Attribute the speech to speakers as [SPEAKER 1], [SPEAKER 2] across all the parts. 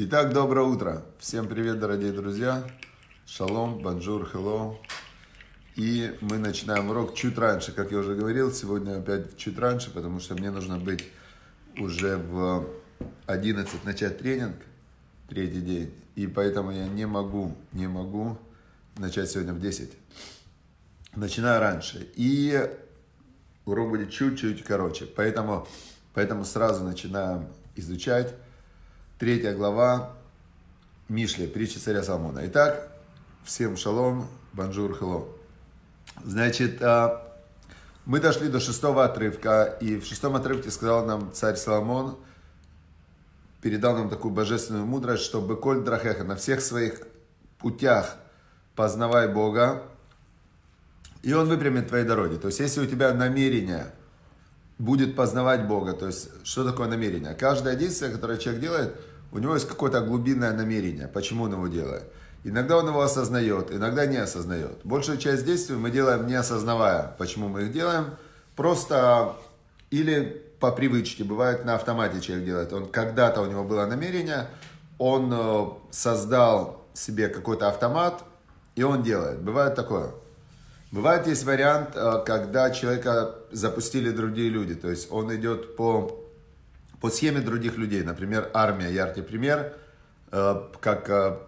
[SPEAKER 1] Итак, доброе утро. Всем привет, дорогие друзья. Шалом, bonjour, hello. И мы начинаем урок чуть раньше, как я уже говорил. Сегодня опять чуть раньше, потому что мне нужно быть уже в 11 начать тренинг, третий день. И поэтому я не могу, не могу начать сегодня в 10. Начинаю раньше. И урок будет чуть-чуть короче. Поэтому, поэтому сразу начинаем изучать Третья глава Мишли, притча царя Соломона. Итак, всем шалом, банжур, хело. Значит, а, мы дошли до шестого отрывка, и в шестом отрывке сказал нам царь Соломон, передал нам такую божественную мудрость, чтобы коль драхеха на всех своих путях познавай Бога, и Он выпрямит твои дороги. То есть, если у тебя намерение будет познавать Бога, то есть, что такое намерение? Каждое действие, которое человек делает – у него есть какое-то глубинное намерение, почему он его делает. Иногда он его осознает, иногда не осознает. Большую часть действий мы делаем не осознавая, почему мы их делаем. Просто или по привычке, бывает на автомате человек делает. Он когда-то у него было намерение, он э, создал себе какой-то автомат, и он делает. Бывает такое. Бывает есть вариант, э, когда человека запустили другие люди. То есть он идет по по схеме других людей. Например, армия, яркий пример, э, как э,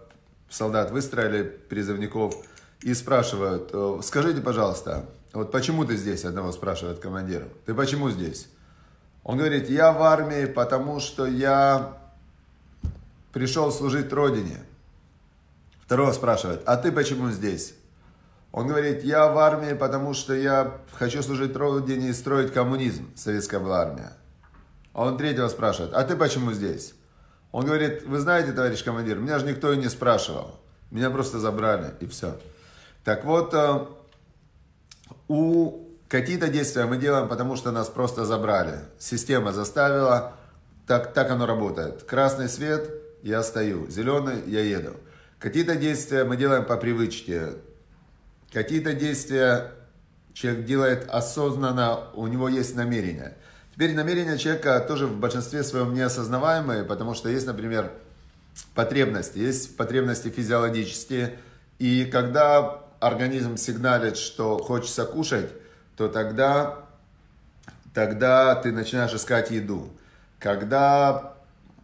[SPEAKER 1] солдат выстроили призывников и спрашивают, э, скажите, пожалуйста, вот почему ты здесь, одного спрашивает командир, ты почему здесь? Он говорит, я в армии, потому что я пришел служить Родине. Второго спрашивает, а ты почему здесь? Он говорит, я в армии, потому что я хочу служить Родине и строить коммунизм. Советская была армия. А он третьего спрашивает, а ты почему здесь? Он говорит, вы знаете, товарищ командир, меня же никто и не спрашивал. Меня просто забрали, и все. Так вот, э, у какие-то действия мы делаем, потому что нас просто забрали. Система заставила, так, так оно работает. Красный свет, я стою, зеленый, я еду. Какие-то действия мы делаем по привычке. Какие-то действия человек делает осознанно, у него есть намерение. Теперь намерения человека тоже в большинстве своем неосознаваемые, потому что есть, например, потребности, есть потребности физиологические, и когда организм сигналит, что хочется кушать, то тогда, тогда ты начинаешь искать еду. Когда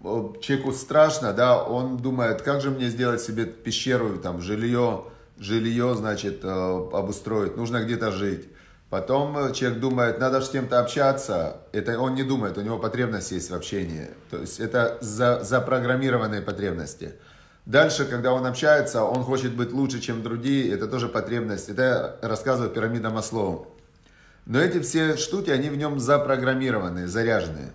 [SPEAKER 1] человеку страшно, да, он думает, как же мне сделать себе пещеру, там, жилье, жилье, значит, э, обустроить, нужно где-то жить. Потом э, человек думает, надо с кем-то общаться. Это он не думает, у него потребность есть в общении. То есть это за, запрограммированные потребности. Дальше, когда он общается, он хочет быть лучше, чем другие. Это тоже потребность. Это рассказывает пирамида Маслоу. Но эти все штуки, они в нем запрограммированы, заряженные.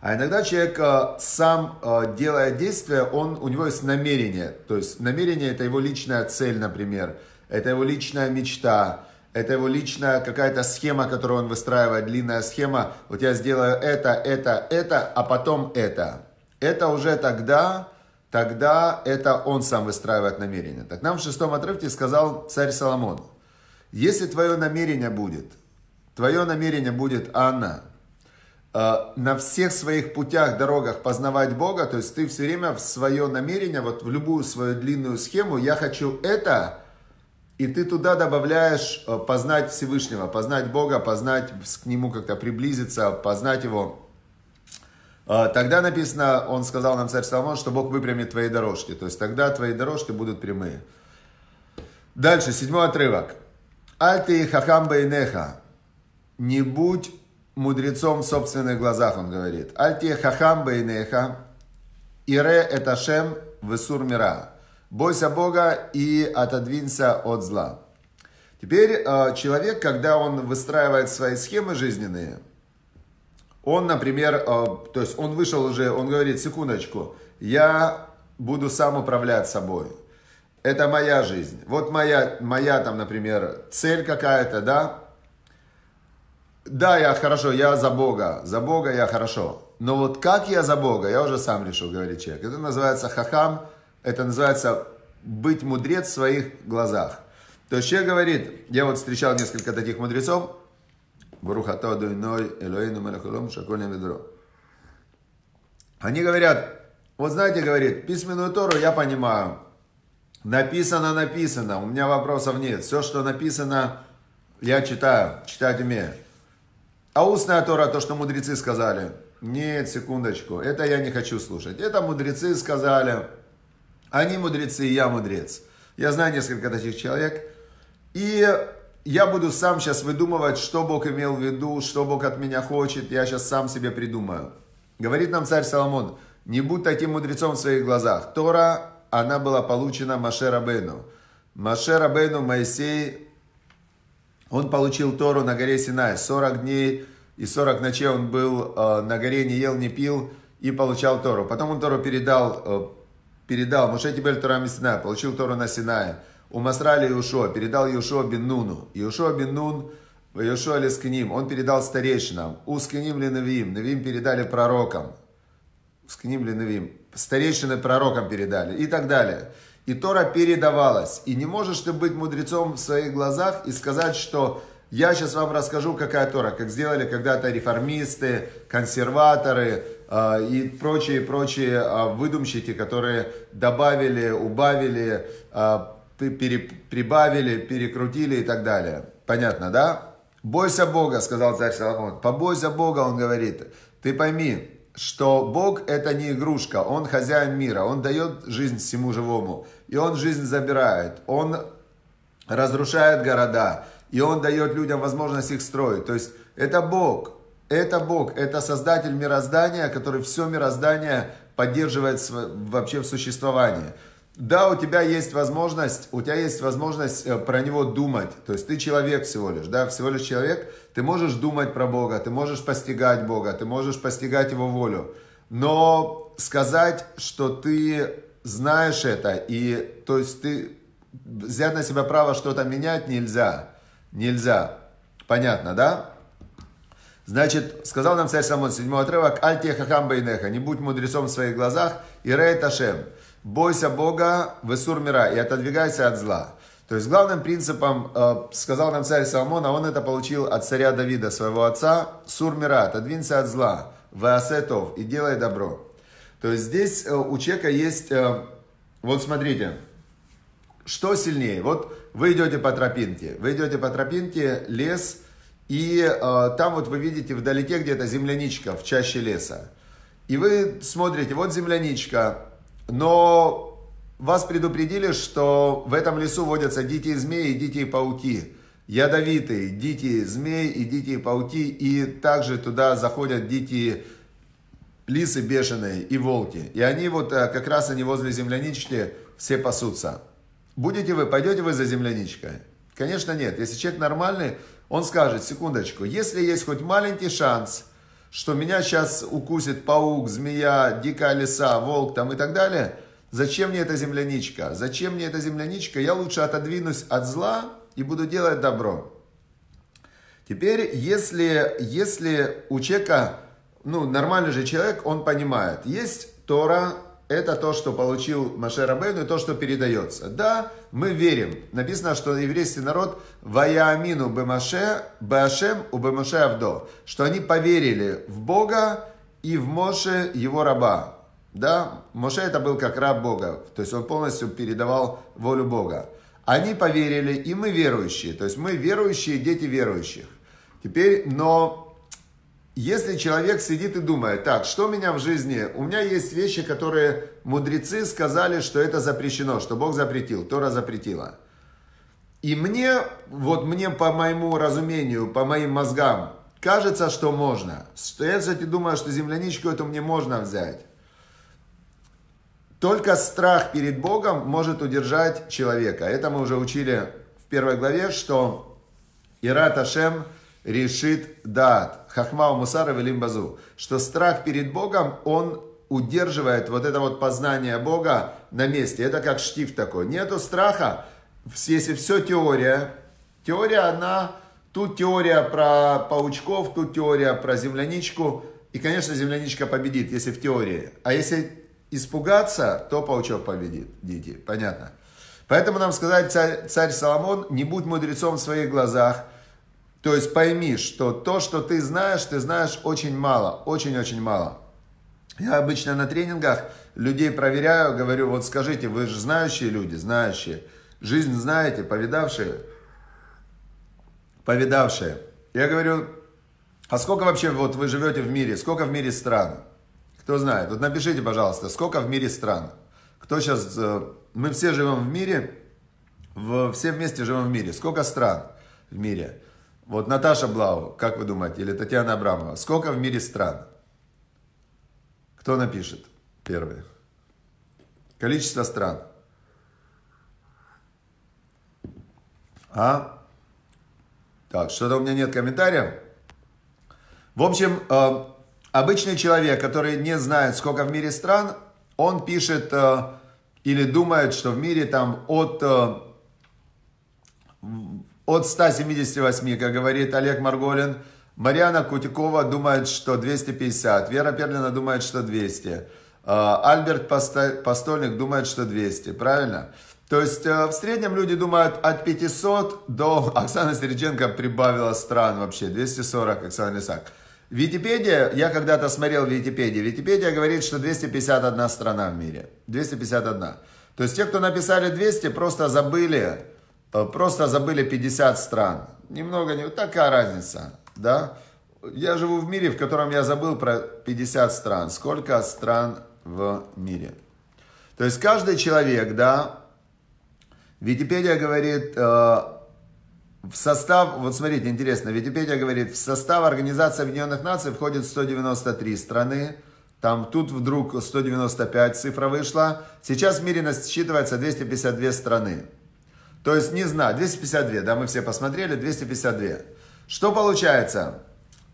[SPEAKER 1] А иногда человек э, сам, э, делая действие, он, у него есть намерение. То есть намерение это его личная цель, например. Это его личная мечта это его личная какая-то схема, которую он выстраивает, длинная схема. Вот я сделаю это, это, это, а потом это. Это уже тогда, тогда это он сам выстраивает намерение. Так нам в шестом отрывке сказал царь Соломон. Если твое намерение будет, твое намерение будет, Анна, э, на всех своих путях, дорогах познавать Бога, то есть ты все время в свое намерение, вот в любую свою длинную схему, я хочу это, и ты туда добавляешь э, познать Всевышнего, познать Бога, познать к Нему как-то приблизиться, познать Его. Э, тогда написано, он сказал нам, царь Соломон, что Бог выпрямит твои дорожки. То есть тогда твои дорожки будут прямые. Дальше, седьмой отрывок. Альты хахам бейнеха. Не будь мудрецом в собственных глазах, он говорит. Альти хахам бейнеха. Ире эташем весур мира. Бойся Бога и отодвинься от зла. Теперь э, человек, когда он выстраивает свои схемы жизненные, он, например, э, то есть он вышел уже, он говорит, секундочку, я буду сам управлять собой. Это моя жизнь. Вот моя, моя там, например, цель какая-то, да? Да, я хорошо, я за Бога. За Бога я хорошо. Но вот как я за Бога, я уже сам решил, говорит человек. Это называется хахам это называется быть мудрец в своих глазах. То есть человек говорит, я вот встречал несколько таких мудрецов, они говорят, Вот знаете, говорит, письменную Тору я понимаю. Написано, написано. У меня вопросов нет. Все, что написано, я читаю. Читать умею. А устная Тора, то, что мудрецы сказали. Нет, секундочку. Это я не хочу слушать. Это мудрецы сказали. Они мудрецы, и я мудрец. Я знаю несколько таких человек. И я буду сам сейчас выдумывать, что Бог имел в виду, что Бог от меня хочет. Я сейчас сам себе придумаю. Говорит нам царь Соломон, не будь таким мудрецом в своих глазах. Тора, она была получена Маше Рабейну. Маше Рабейну, Моисей, он получил Тору на горе Синай. 40 дней и 40 ночей он был э, на горе, не ел, не пил и получал Тору. Потом он Тору передал, э, передал Муше Тибель Тора Синай, получил Тору на Синае у Масрали Иушуа, передал Иушуа бен Нуну. Иушуа бен Нун, Иушуа Лескиним, он передал старейшинам. У Скиним ли Навим, передали пророкам. Скиним ли старейшины пророкам передали и так далее. И Тора передавалась. И не можешь ты быть мудрецом в своих глазах и сказать, что я сейчас вам расскажу, какая Тора, как сделали когда-то реформисты, консерваторы э, и прочие-прочие э, выдумщики, которые добавили, убавили, э, пере, прибавили, перекрутили и так далее. Понятно, да? Бойся Бога, сказал царь Соломон. Побойся Бога, он говорит. Ты пойми, что Бог это не игрушка, Он хозяин мира, Он дает жизнь всему живому, и Он жизнь забирает, Он разрушает города, и Он дает людям возможность их строить. То есть это Бог, это Бог, это Создатель мироздания, который все мироздание поддерживает вообще в существовании да, у тебя есть возможность, у тебя есть возможность э, про него думать. То есть ты человек всего лишь, да, всего лишь человек. Ты можешь думать про Бога, ты можешь постигать Бога, ты можешь постигать Его волю. Но сказать, что ты знаешь это, и то есть ты взять на себя право что-то менять нельзя. Нельзя. Понятно, да? Значит, сказал нам царь Самон, седьмой отрывок, «Альтия хахам бейнеха, не будь мудрецом в своих глазах, и рей ташем». Бойся Бога, высур мира и отодвигайся от зла. То есть главным принципом, э, сказал нам царь Соломон, а он это получил от царя Давида, своего отца, сур мира, отодвинься от зла, ваасетов и делай добро. То есть здесь э, у человека есть, э, вот смотрите, что сильнее? Вот вы идете по тропинке, вы идете по тропинке, лес, и э, там вот вы видите вдалеке где-то земляничка в чаще леса. И вы смотрите, вот земляничка, но вас предупредили, что в этом лесу водятся дикие змеи и дикие пауки. Ядовитые дикие змеи и дикие пауки. И также туда заходят дикие лисы бешеные и волки. И они вот э, как раз они возле землянички все пасутся. Будете вы, пойдете вы за земляничкой? Конечно нет. Если человек нормальный, он скажет, секундочку, если есть хоть маленький шанс – что меня сейчас укусит паук, змея, дикая лиса, волк там и так далее, зачем мне эта земляничка? Зачем мне эта земляничка? Я лучше отодвинусь от зла и буду делать добро. Теперь, если, если у человека, ну, нормальный же человек, он понимает, есть Тора, это то, что получил Маше Рабейну и то, что передается. Да, мы верим. Написано, что еврейский народ «Ваяамину бемаше, беашем у бемаше авдо», что они поверили в Бога и в Моше, его раба. Да, Моше это был как раб Бога, то есть он полностью передавал волю Бога. Они поверили, и мы верующие, то есть мы верующие, дети верующих. Теперь, но если человек сидит и думает, так, что у меня в жизни? У меня есть вещи, которые мудрецы сказали, что это запрещено, что Бог запретил, Тора запретила. И мне, вот мне по моему разумению, по моим мозгам, кажется, что можно. Что я, кстати, думаю, что земляничку эту мне можно взять. Только страх перед Богом может удержать человека. Это мы уже учили в первой главе, что Ират Ашем – решит дат, хахма мусара велим базу, что страх перед Богом, он удерживает вот это вот познание Бога на месте. Это как штиф такой. Нету страха, если все теория, теория она, тут теория про паучков, тут теория про земляничку, и, конечно, земляничка победит, если в теории. А если испугаться, то паучок победит, дети, понятно. Поэтому нам сказать царь, царь Соломон, не будь мудрецом в своих глазах, то есть пойми, что то, что ты знаешь, ты знаешь очень мало, очень-очень мало. Я обычно на тренингах людей проверяю, говорю, вот скажите, вы же знающие люди, знающие, жизнь знаете, повидавшие, повидавшие. Я говорю, а сколько вообще вот вы живете в мире, сколько в мире стран? Кто знает? Вот напишите, пожалуйста, сколько в мире стран? Кто сейчас... Э, мы все живем в мире, все вместе живем в мире. Сколько стран в мире? Вот Наташа Блау, как вы думаете, или Татьяна Абрамова, сколько в мире стран? Кто напишет первый? Количество стран. А? Так, что-то у меня нет комментариев. В общем, э, обычный человек, который не знает, сколько в мире стран, он пишет э, или думает, что в мире там от, э, от 178, как говорит Олег Марголин, Марьяна Кутикова думает, что 250, Вера Перлина думает, что 200, Альберт Постольник думает, что 200, правильно? То есть в среднем люди думают от 500 до... Оксана Середченко прибавила стран вообще, 240, Оксана Лисак. Википедия, я когда-то смотрел Википедию, Википедия говорит, что 251 страна в мире. 251. То есть те, кто написали 200, просто забыли, э, просто забыли 50 стран. Немного, не такая разница, да? Я живу в мире, в котором я забыл про 50 стран. Сколько стран в мире? То есть каждый человек, да, Википедия говорит, э, в состав, вот смотрите, интересно, Википедия говорит, в состав Организации Объединенных Наций входит 193 страны, там тут вдруг 195 цифра вышла, сейчас в мире насчитывается 252 страны. То есть, не знаю, 252, да, мы все посмотрели, 252. Что получается?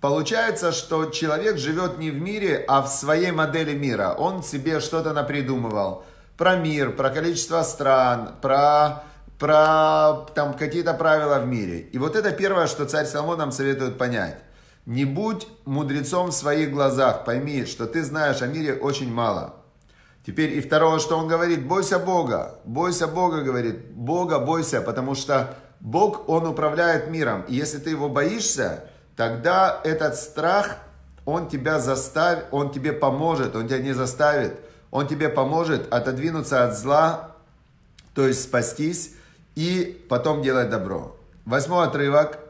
[SPEAKER 1] Получается, что человек живет не в мире, а в своей модели мира. Он себе что-то напридумывал. Про мир, про количество стран, про про там какие-то правила в мире. И вот это первое, что царь Соломон нам советует понять. Не будь мудрецом в своих глазах, пойми, что ты знаешь о мире очень мало. Теперь и второе, что он говорит, бойся Бога, бойся Бога, говорит, Бога бойся, потому что Бог, Он управляет миром. И если ты его боишься, тогда этот страх, он тебя заставит, он тебе поможет, он тебя не заставит, он тебе поможет отодвинуться от зла, то есть спастись, и потом делать добро. Восьмой отрывок.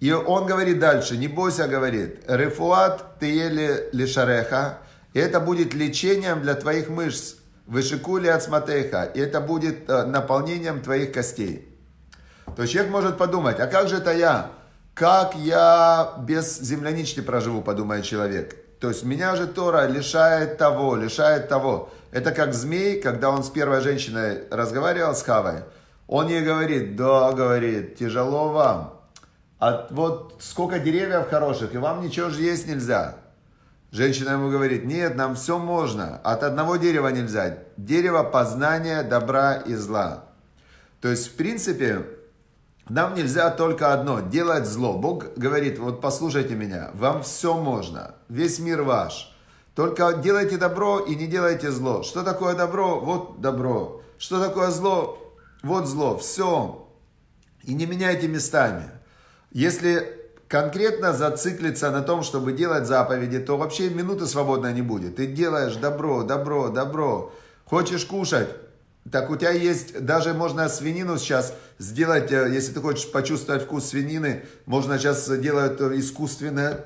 [SPEAKER 1] И он говорит дальше, не бойся, говорит, рефуат тиели лишареха, это будет лечением для твоих мышц, вышикули от сматеха, и это будет э, наполнением твоих костей. То есть человек может подумать, а как же это я? Как я без землянички проживу, подумает человек. То есть меня же Тора лишает того, лишает того. Это как змей, когда он с первой женщиной разговаривал с Хавой, он ей говорит, да, говорит, тяжело вам. А вот сколько деревьев хороших, и вам ничего же есть нельзя. Женщина ему говорит, нет, нам все можно, от одного дерева нельзя. Дерево познания добра и зла. То есть, в принципе, нам нельзя только одно, делать зло. Бог говорит, вот послушайте меня, вам все можно, весь мир ваш. Только делайте добро и не делайте зло. Что такое добро? Вот добро. Что такое зло? вот зло, все. И не меняйте местами. Если конкретно зациклиться на том, чтобы делать заповеди, то вообще минуты свободной не будет. Ты делаешь добро, добро, добро. Хочешь кушать, так у тебя есть, даже можно свинину сейчас сделать, э, если ты хочешь почувствовать вкус свинины, можно сейчас делать искусственное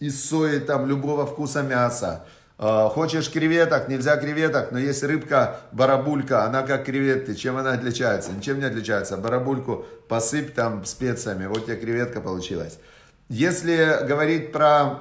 [SPEAKER 1] из сои, там, любого вкуса мяса. А, хочешь креветок, нельзя креветок, но есть рыбка барабулька, она как креветки. Чем она отличается? Ничем не отличается. Барабульку посыпь там специями, вот тебе креветка получилась. Если говорить про,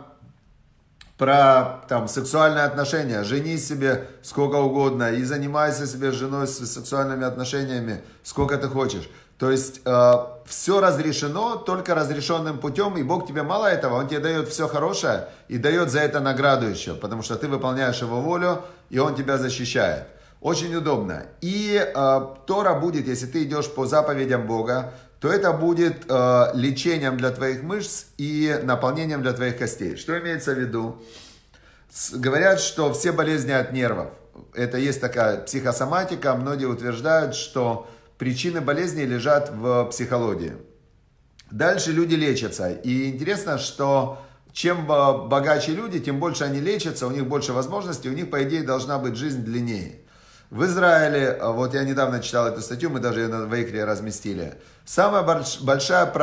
[SPEAKER 1] про там, сексуальные отношения, женись себе сколько угодно и занимайся себе женой с сексуальными отношениями сколько ты хочешь. То есть э, все разрешено только разрешенным путем, и Бог тебе мало этого, Он тебе дает все хорошее и дает за это награду еще, потому что ты выполняешь Его волю, и Он тебя защищает. Очень удобно. И э, Тора будет, если ты идешь по заповедям Бога, то это будет э, лечением для твоих мышц и наполнением для твоих костей. Что имеется в виду? С, говорят, что все болезни от нервов. Это есть такая психосоматика. Многие утверждают, что причины болезни лежат в психологии. Дальше люди лечатся. И интересно, что чем богаче люди, тем больше они лечатся, у них больше возможностей, у них, по идее, должна быть жизнь длиннее. В Израиле, вот я недавно читал эту статью, мы даже ее на Вейкре разместили. Самая большая,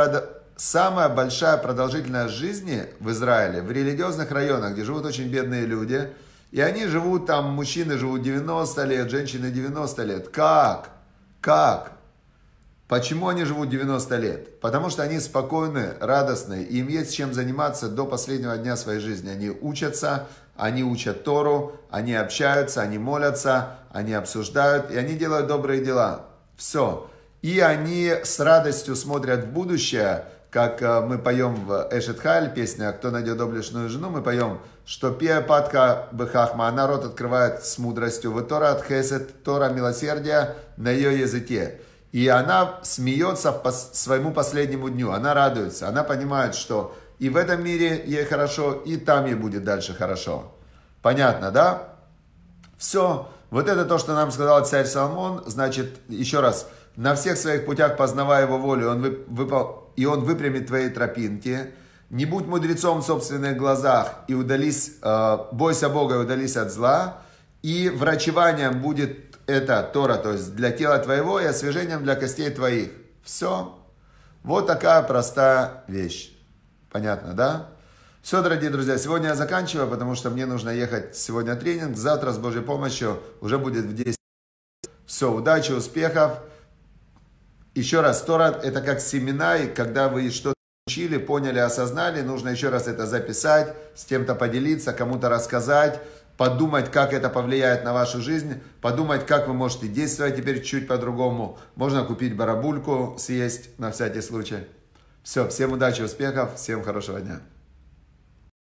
[SPEAKER 1] самая большая продолжительность жизни в Израиле, в религиозных районах, где живут очень бедные люди, и они живут там, мужчины живут 90 лет, женщины 90 лет. Как? Как? Почему они живут 90 лет? Потому что они спокойны, радостны, им есть чем заниматься до последнего дня своей жизни. Они учатся, они учат Тору, они общаются, они молятся, они обсуждают, и они делают добрые дела. Все. И они с радостью смотрят в будущее, как э, мы поем в Эшет Халь, песня «Кто найдет доблестную жену», мы поем, что «Пия падка бехахма», она рот открывает с мудростью, «В Тора от хесет, Тора милосердия на ее языке». И она смеется по своему последнему дню, она радуется, она понимает, что и в этом мире ей хорошо, и там ей будет дальше хорошо. Понятно, да? Все. Вот это то, что нам сказал царь Соломон. Значит, еще раз, на всех своих путях познавая его волю, он выпал, и он выпрямит твои тропинки. Не будь мудрецом в собственных глазах и удались, э, бойся Бога и удались от зла. И врачеванием будет это Тора, то есть для тела твоего и освежением для костей твоих. Все. Вот такая простая вещь. Понятно, да? Все, дорогие друзья, сегодня я заканчиваю, потому что мне нужно ехать сегодня тренинг. Завтра с Божьей помощью уже будет в 10. Все, удачи, успехов. Еще раз, Тора это как семена, и когда вы что-то учили, поняли, осознали, нужно еще раз это записать, с кем-то поделиться, кому-то рассказать подумать, как это повлияет на вашу жизнь, подумать, как вы можете действовать теперь чуть по-другому. Можно купить барабульку, съесть на всякий случай. Все, всем удачи, успехов, всем хорошего дня.